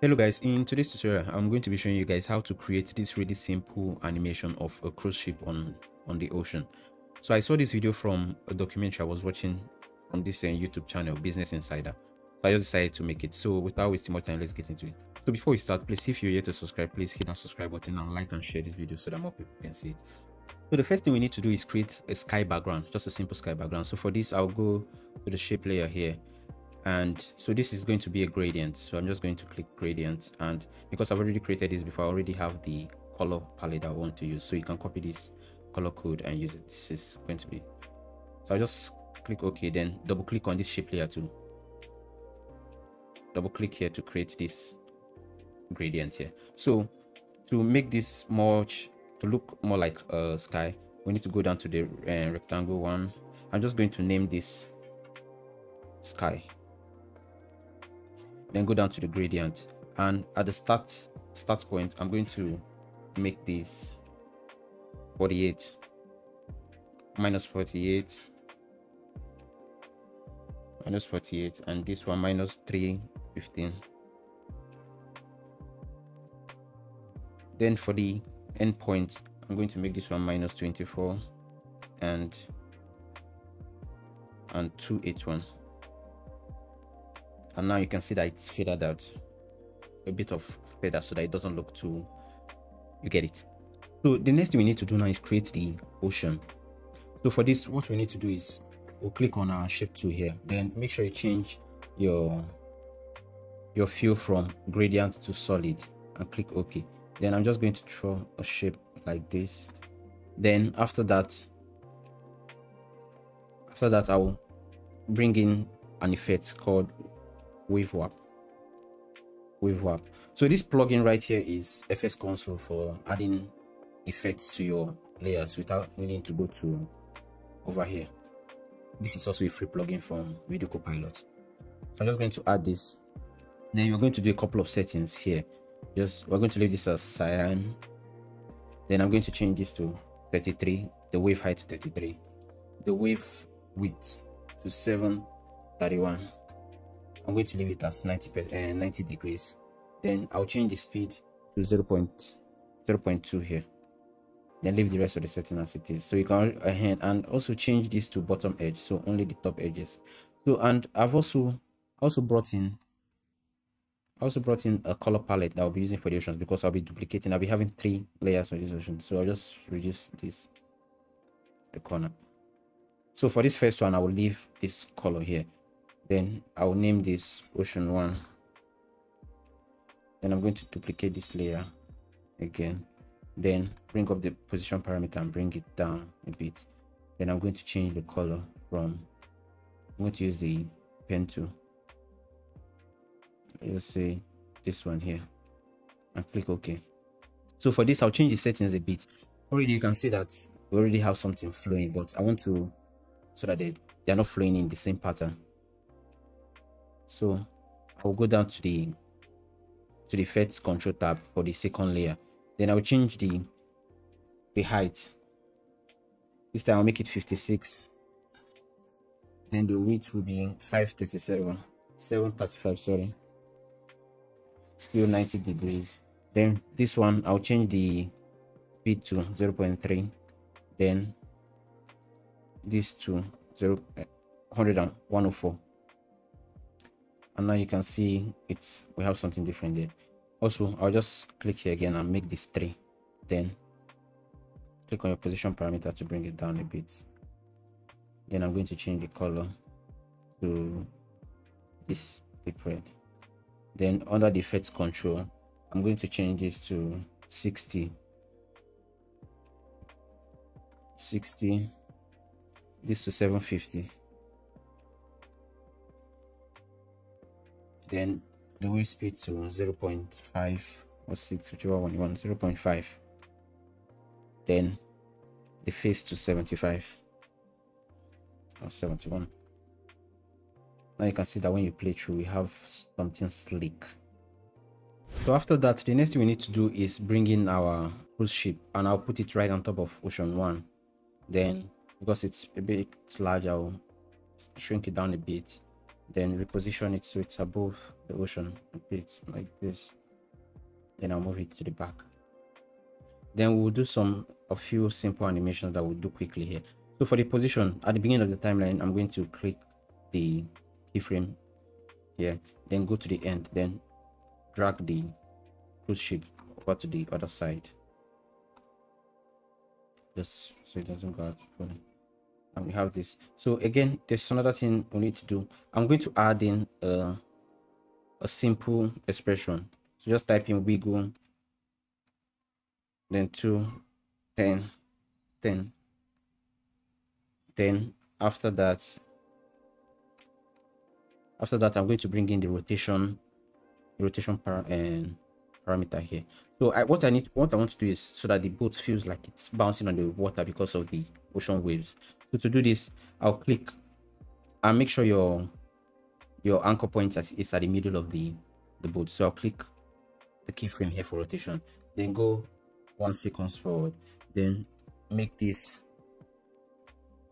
hello guys. In today's tutorial i'm going to be showing you guys how to create this really simple animation of a cruise ship on on the ocean. So i saw this video from a documentary i was watching on this uh, youtube channel business insider. So i just decided to make it. So without wasting more time let's get into it. So before we start please if you're yet to subscribe please hit that subscribe button and like and share this video so that more people can see it. So the first thing we need to do is create a sky background just a simple sky background. So for this i'll go to the shape layer here and so this is going to be a gradient. So i'm just going to click gradient. And because i've already created this before i already have the color palette i want to use. So you can copy this color code and use it. This is going to be. So i'll just click ok then. Double click on this shape layer to double click here to create this gradient here. So to make this more to look more like a sky we need to go down to the uh, rectangle one. I'm just going to name this sky then go down to the gradient. And at the start start point i'm going to make this 48 minus 48 minus 48 and this one minus 315 then for the end point i'm going to make this one minus 24 and and 281 and now you can see that it's faded out. A bit of feather so that it doesn't look too you get it. So the next thing we need to do now is create the ocean. So for this what we need to do is we'll click on our shape tool here. Then make sure you change your your fill from gradient to solid and click ok. Then i'm just going to draw a shape like this. Then after that after that i'll bring in an effect called wave warp. Wave so this plugin right here is FX Console for adding effects to your layers without needing to go to over here. This is also a free plugin from video copilot so i'm just going to add this. Then you're going to do a couple of settings here. Just we're going to leave this as cyan. Then i'm going to change this to 33 the wave height to 33 the wave width to 731 I'm going to leave it as 90 uh, 90 degrees. Then I'll change the speed to 0. 0.2 here. Then leave the rest of the setting as it is. So you can ahead and also change this to bottom edge. So only the top edges. So and I've also also brought in also brought in a color palette that I'll be using for the oceans because I'll be duplicating. I'll be having three layers of this ocean so I'll just reduce this the corner. So for this first one I will leave this color here then I'll name this ocean one. Then I'm going to duplicate this layer again. Then bring up the position parameter and bring it down a bit. Then I'm going to change the color from I'm going to use the pen tool. Let's say this one here and click OK. So for this I'll change the settings a bit. Already you can see that we already have something flowing but I want to so that they, they're not flowing in the same pattern so I'll go down to the to the effects control tab for the second layer. Then I'll change the the height. This time I'll make it 56 then the width will be 537 735 sorry. Still 90 degrees. Then this one I'll change the speed to 0 0.3 then this to 0 eh, 104 and now you can see it's we have something different there. Also i'll just click here again and make this three. Then click on your position parameter to bring it down a bit. Then i'm going to change the color to this deep red. Then under the effects control i'm going to change this to 60 60 this to 750 then the wave speed to 0 0.5 or 6 whichever one you want 0 0.5 then the phase to 75 or 71 now you can see that when you play through we have something slick. So after that the next thing we need to do is bring in our cruise ship and i'll put it right on top of ocean one. Then because it's a bit large i'll shrink it down a bit then reposition it so it's above the ocean. A bit like this. Then i'll move it to the back. Then we'll do some a few simple animations that we'll do quickly here. So for the position at the beginning of the timeline i'm going to click the keyframe here then go to the end then drag the cruise ship over to the other side. Just so it doesn't go out and we have this. So again there's another thing we need to do. I'm going to add in a, a simple expression. So just type in wiggle then 2 10 10 then after that after that i'm going to bring in the rotation rotation para and parameter here. So I, what i need what i want to do is so that the boat feels like it's bouncing on the water because of the ocean waves so to do this i'll click and make sure your your anchor point is at the middle of the the boat so i'll click the keyframe here for rotation then go one seconds forward then make this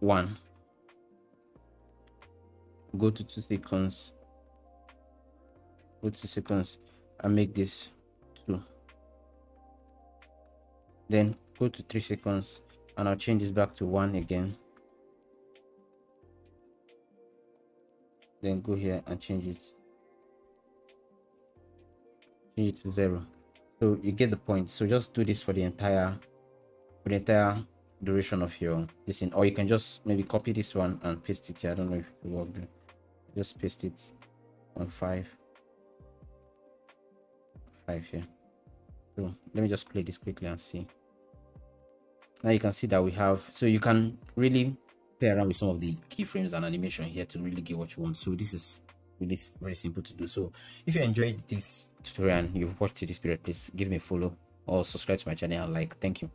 one. Go to two seconds go to seconds and make this two. Then go to three seconds and I'll change this back to one again then go here and change it. Change it to zero. So you get the point. So just do this for the entire for the entire duration of your this or you can just maybe copy this one and paste it here. I don't know if it will work just paste it on five. Five here. So let me just play this quickly and see. Now you can see that we have so you can really play around with some of the keyframes and animation here to really get what you want. So this is really very simple to do. So if you enjoyed this tutorial and you've watched this period please give me a follow or subscribe to my channel like. Thank you